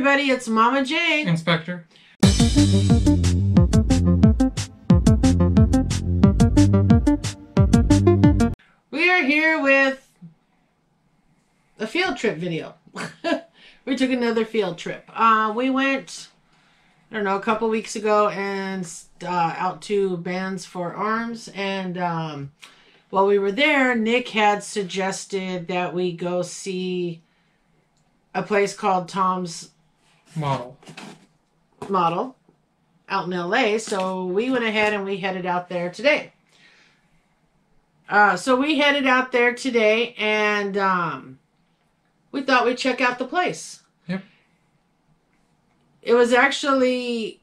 everybody, it's Mama Jane. Inspector. We are here with a field trip video. we took another field trip. Uh, we went, I don't know, a couple weeks ago and uh, out to Bands for Arms. And um, while we were there, Nick had suggested that we go see a place called Tom's Model. Model out in LA. So we went ahead and we headed out there today. Uh, so we headed out there today and um, we thought we'd check out the place. Yep. It was actually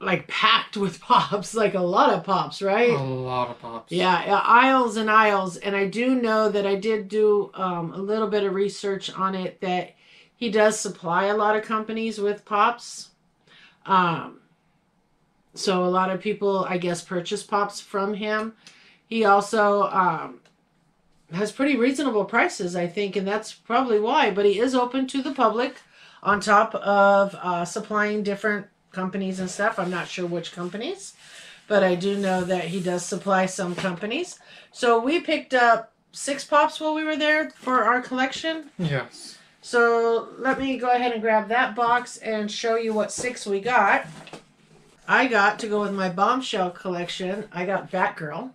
like packed with pops, like a lot of pops, right? A lot of pops. Yeah, yeah, aisles and aisles. And I do know that I did do um, a little bit of research on it that he does supply a lot of companies with pops. Um, so a lot of people, I guess, purchase pops from him. He also um, has pretty reasonable prices, I think, and that's probably why. But he is open to the public on top of uh, supplying different companies and stuff. I'm not sure which companies, but I do know that he does supply some companies. So we picked up six pops while we were there for our collection. Yes. So let me go ahead and grab that box and show you what six we got. I got to go with my bombshell collection. I got Batgirl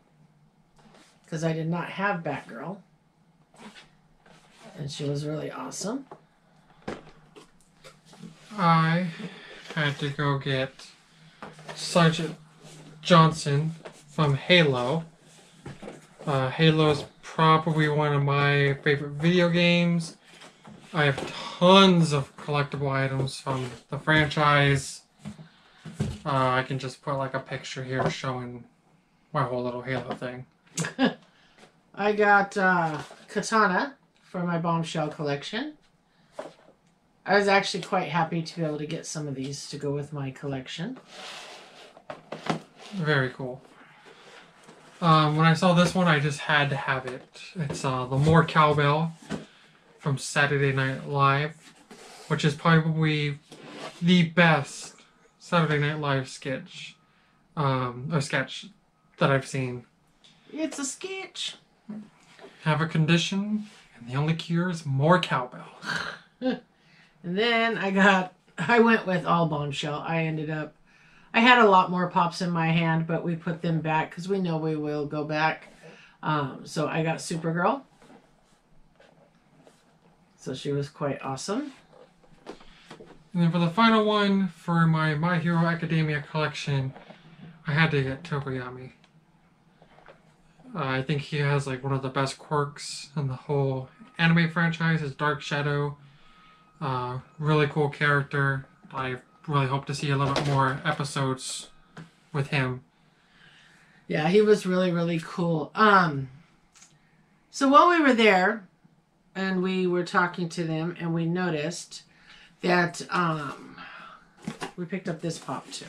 because I did not have Batgirl. And she was really awesome. I had to go get Sergeant Johnson from Halo. Uh, Halo is probably one of my favorite video games. I have tons of collectible items from the franchise. Uh, I can just put like a picture here showing my whole little Halo thing. I got uh, Katana for my bombshell collection. I was actually quite happy to be able to get some of these to go with my collection. Very cool. Um, when I saw this one, I just had to have it. It's uh, the More Cowbell from Saturday Night Live, which is probably the best Saturday Night Live sketch, um, or sketch that I've seen. It's a sketch. Have a condition, and the only cure is more cowbell. And then I got, I went with all bombshell. I ended up, I had a lot more pops in my hand, but we put them back because we know we will go back. Um, so I got Supergirl. So she was quite awesome. And then for the final one, for my My Hero Academia collection, I had to get Tokoyami. Uh, I think he has like one of the best quirks in the whole anime franchise. Is Dark Shadow. Uh, really cool character. I really hope to see a little bit more episodes with him. Yeah, he was really, really cool. Um, so while we were there and we were talking to them and we noticed that um, we picked up this pop too.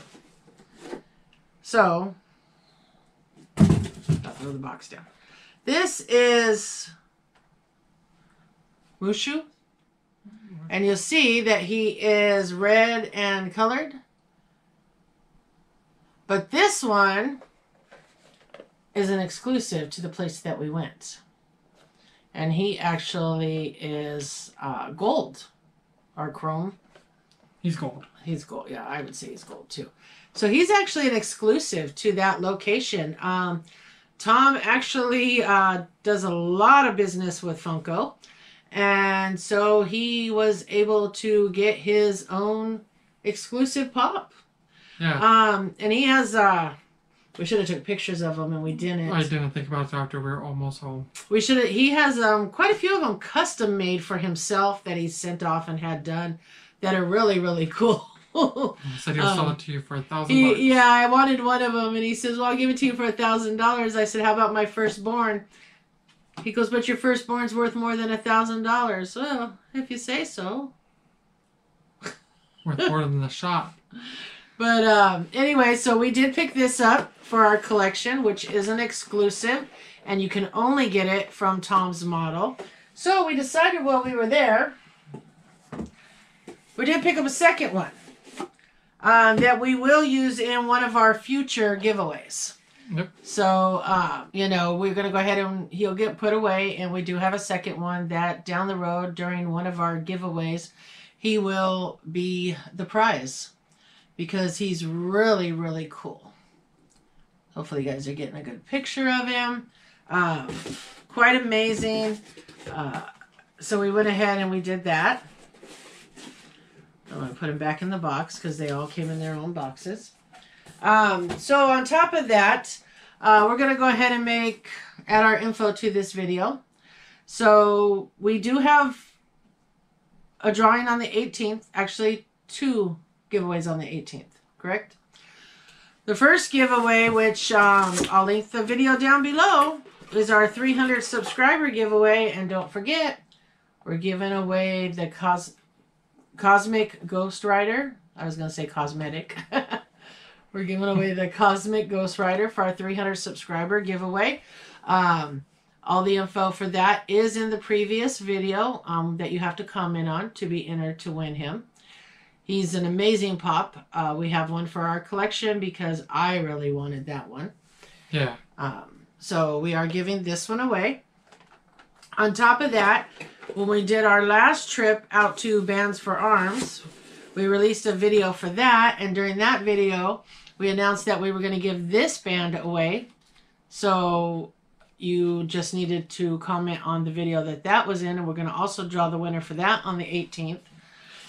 So, I'll throw the box down. This is Mushu. And you'll see that he is red and colored. But this one is an exclusive to the place that we went. And he actually is uh, gold or chrome. He's gold. He's gold. Yeah, I would say he's gold too. So he's actually an exclusive to that location. Um, Tom actually uh, does a lot of business with Funko. And so he was able to get his own exclusive pop. Yeah. Um, and he has uh we should have took pictures of them and we didn't. I didn't think about it after we were almost home. We should have he has um quite a few of them custom made for himself that he sent off and had done that are really really cool. He said he'll sell Um, it to you for a thousand yeah, I wanted one of them, and he says, "Well, I'll give it to you for a thousand dollars." I said, "How about my firstborn?" He goes, "But your firstborn's worth more than a thousand dollars." Well, if you say so. Worth more than the shop. But um, anyway, so we did pick this up for our collection, which is an exclusive, and you can only get it from Tom's Model. So we decided while we were there we did pick up a second one um, that we will use in one of our future giveaways. Yep. So, uh, you know, we're going to go ahead and he'll get put away. And we do have a second one that down the road during one of our giveaways, he will be the prize because he's really, really cool. Hopefully, you guys are getting a good picture of him. Um, quite amazing. Uh, so, we went ahead and we did that. I'm going to put them back in the box because they all came in their own boxes. Um, so on top of that, uh, we're going to go ahead and make, add our info to this video. So we do have a drawing on the 18th, actually two giveaways on the 18th, correct? The first giveaway, which um, I'll link the video down below, is our 300 subscriber giveaway. And don't forget, we're giving away the Cos Cosmic Ghost Rider. I was going to say cosmetic. We're giving away the Cosmic Ghost Rider for our 300 subscriber giveaway. Um, all the info for that is in the previous video um, that you have to comment on to be entered to win him. He's an amazing pop. Uh, we have one for our collection because I really wanted that one. Yeah. Um, so we are giving this one away. On top of that, when we did our last trip out to Bands for Arms, we released a video for that. And during that video, we announced that we were going to give this band away. So you just needed to comment on the video that that was in. And we're going to also draw the winner for that on the 18th.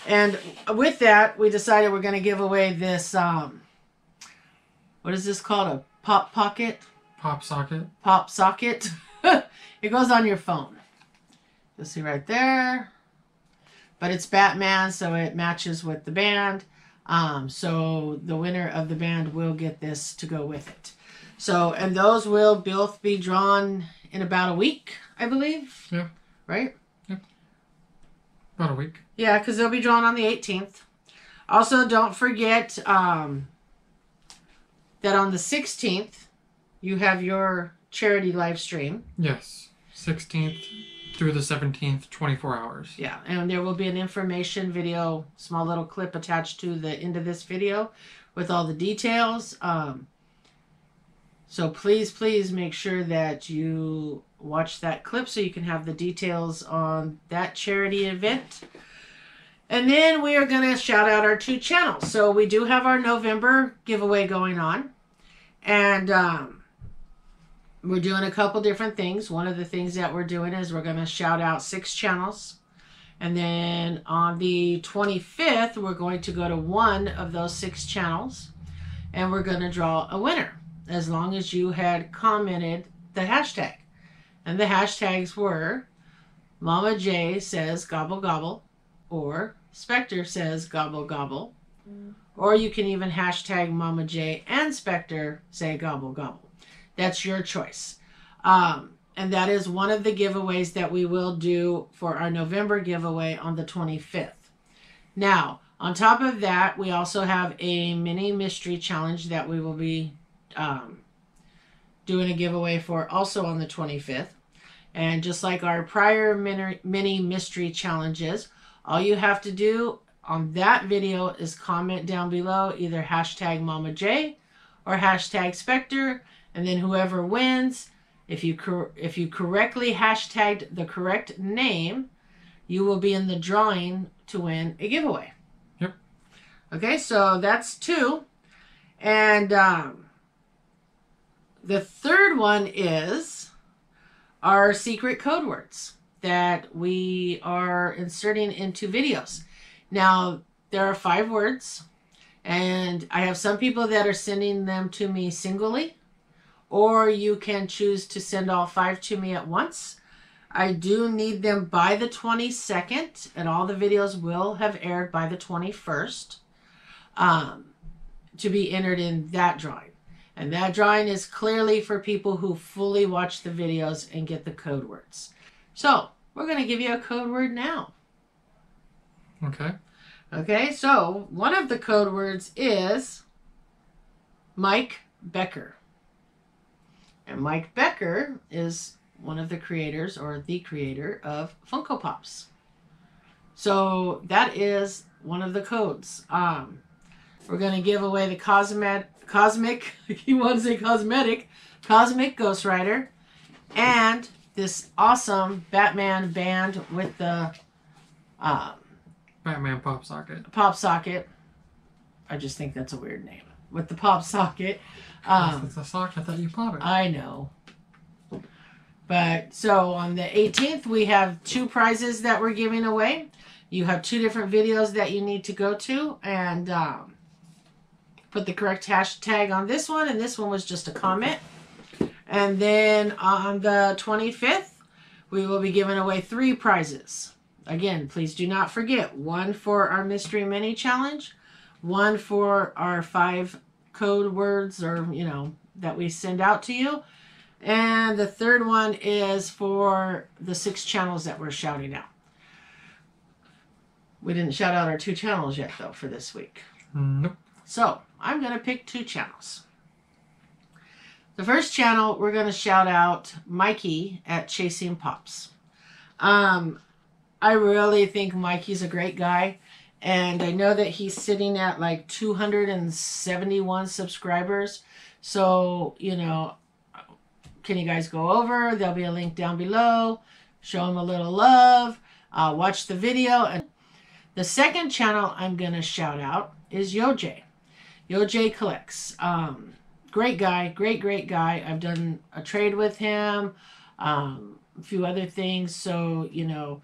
And with that, we decided we're going to give away this, um, what is this called? A pop pocket? Pop socket. Pop socket. it goes on your phone. You'll see right there. But it's Batman, so it matches with the band. Um, so the winner of the band will get this to go with it. So, and those will both be drawn in about a week, I believe. Yeah. Right? About a week. Yeah, because they'll be drawn on the 18th. Also, don't forget um, that on the 16th, you have your charity live stream. Yes. 16th through the 17th, 24 hours. Yeah, and there will be an information video, small little clip attached to the end of this video with all the details. Um, so please, please make sure that you watch that clip so you can have the details on that charity event. And then we are going to shout out our two channels. So we do have our November giveaway going on. And um, we're doing a couple different things. One of the things that we're doing is we're going to shout out six channels. And then on the 25th, we're going to go to one of those six channels and we're going to draw a winner as long as you had commented the hashtag. And the hashtags were Mama J says gobble gobble or Spectre says gobble gobble. Or you can even hashtag Mama J and Spectre say gobble gobble. That's your choice. Um, and that is one of the giveaways that we will do for our November giveaway on the 25th. Now, on top of that, we also have a mini mystery challenge that we will be um, doing a giveaway for also on the 25th. And just like our prior mini, mystery challenges, all you have to do on that video is comment down below either hashtag Mama J or hashtag Spectre, and then whoever wins, if you if you correctly hashtagged the correct name, you will be in the drawing to win a giveaway. Yep. Okay, so that's two, and um, the third one is our secret code words that we are inserting into videos. Now, there are five words, and I have some people that are sending them to me singly, or you can choose to send all five to me at once. I do need them by the 22nd, and all the videos will have aired by the 21st um, to be entered in that drawing. And that drawing is clearly for people who fully watch the videos and get the code words. So, we're going to give you a code word now. Okay. Okay, so one of the code words is Mike Becker. And Mike Becker is one of the creators or the creator of Funko Pops. So that is one of the codes. Um, we're going to give away the cosmet, cosmic, you want to say cosmetic, cosmic Ghost Rider, and this awesome Batman band with the uh, Batman pop socket. pop socket. I just think that's a weird name. With the pop socket. Um, It's a socket that you pop it. I know. But so on the 18th, we have two prizes that we're giving away. You have two different videos that you need to go to and um, put the correct hashtag on this one, and this one was just a comment. And then on the 25th, we will be giving away three prizes. Again, please do not forget one for our Mystery Mini Challenge, one for our five code words or, you know, that we send out to you. And the third one is for the six channels that we're shouting out. We didn't shout out our two channels yet, though, for this week. Nope. So I'm going to pick two channels. The first channel, we're going to shout out Mikey at Chasing Pops. Um, I really think Mikey's a great guy. And I know that he's sitting at like 271 subscribers. So, you know, can you guys go over? There'll be a link down below. Show him a little love. Uh, watch the video. And the second channel I'm going to shout out is Yojay. Yojay Kollects. Um, great guy, great, great guy. I've done a trade with him, um, a few other things. So, you know,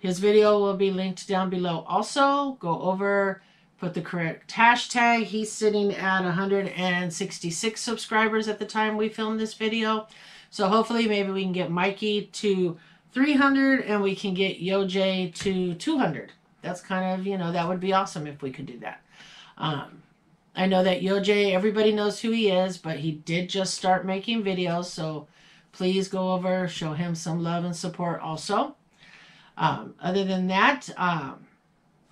his video will be linked down below. Also, go over, put the correct hashtag. He's sitting at 166 subscribers at the time we filmed this video. So hopefully maybe we can get Mikey to 300 and we can get Yojay to 200. That's kind of, you know, that would be awesome if we could do that. Um, I know that Yojay, everybody knows who he is, but he did just start making videos. So please go over, show him some love and support also. Um, other than that, um,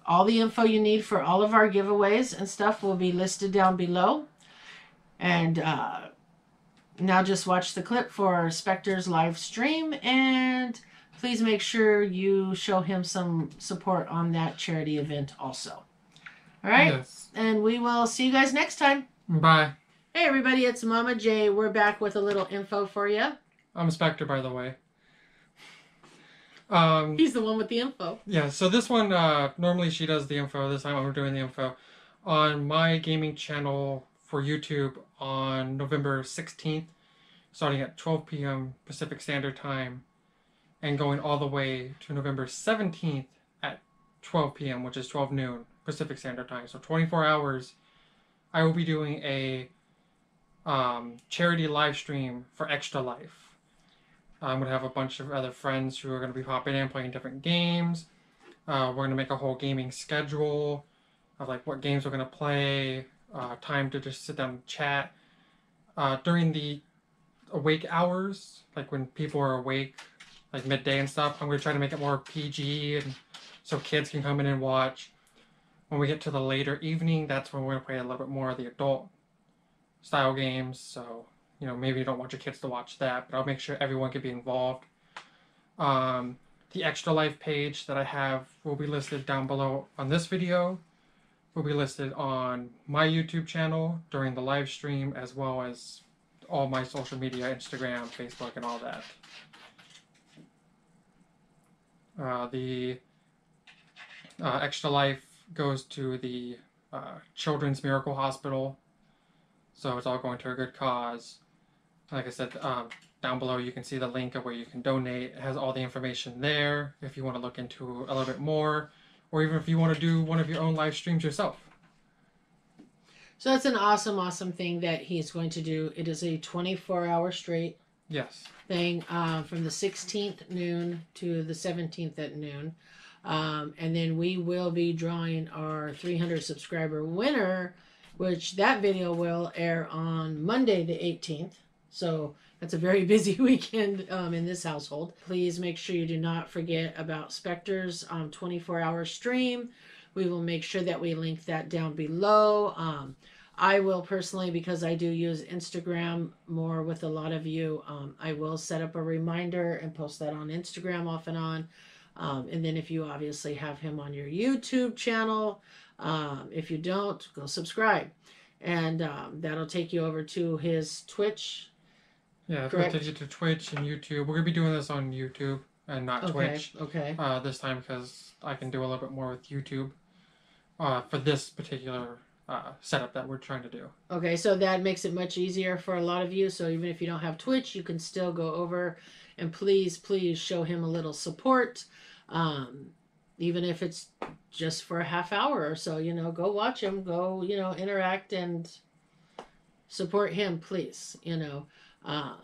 all the info you need for all of our giveaways and stuff will be listed down below. And uh, now just watch the clip for Spectre's live stream and please make sure you show him some support on that charity event also. All right? Yes. And we will see you guys next time. Bye. Hey, everybody, it's Mama J. We're back with a little info for you. I'm Spectre, by the way. Um, He's the one with the info. yeah, so this one, uh, normally she does the info. This time I'm doing the info. On my gaming channel for YouTube on November 16th, starting at 12 p.m. Pacific Standard Time, and going all the way to November 17th at 12 p.m., which is 12 noon Pacific Standard Time. So 24 hours, I will be doing a um, charity live stream for Extra Life. I'm gonna have a bunch of other friends who are gonna be popping in, playing different games. Uh, we're gonna make a whole gaming schedule of like what games we're gonna play, uh, time to just sit down and chat. Uh, during the awake hours, like when people are awake, like midday and stuff, I'm gonna try to make it more PG and so kids can come in and watch. When we get to the later evening, that's when we're gonna play a little bit more of the adult style games. So you know, maybe you don't want your kids to watch that, but I'll make sure everyone can be involved. Um, the extra life page that I have will be listed down below on this video. Will be listed on my YouTube channel during the live stream, as well as all my social media, Instagram, Facebook, and all that. Uh, the uh, extra life goes to the uh, Children's Miracle Hospital, so it's all going to a good cause like I said, um, down below you can see the link of where you can donate. It has all the information there if you want to look into a little bit more, or even if you want to do one of your own live streams yourself. So that's an awesome, awesome thing that he's going to do. It is a 24 hour straight Yes. thing uh, from the 16th noon to the 17th at noon. Um, and then we will be drawing our 300 subscriber winner, which that video will air on Monday the 18th. So that's a very busy weekend um, in this household. Please make sure you do not forget about Spectre's um, 24 hour stream. We will make sure that we link that down below. Um, I will personally, because I do use Instagram more with a lot of you, um, I will set up a reminder and post that on Instagram off and on. Um, and then if you obviously have him on your YouTube channel, um, if you don't, go subscribe. And um, that'll take you over to his Twitch. Yeah, we'll take you to Twitch and YouTube. We're gonna be doing this on YouTube and not Okay. Twitch Okay. uh, this time because I can do a little bit more with YouTube uh, for this particular uh, setup that we're trying to do. Okay, so that makes it much easier for a lot of you. So even if you don't have Twitch, you can still go over and please, please show him a little support. Um, even if it's just for a half hour or so, you know, go watch him, go, you know, interact and support him, please. You know, um,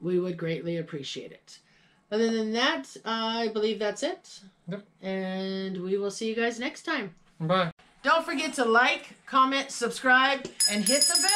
we would greatly appreciate it. Other than that, I believe that's it. Yep. And we will see you guys next time. Bye. Don't forget to like, comment, subscribe, and hit the bell.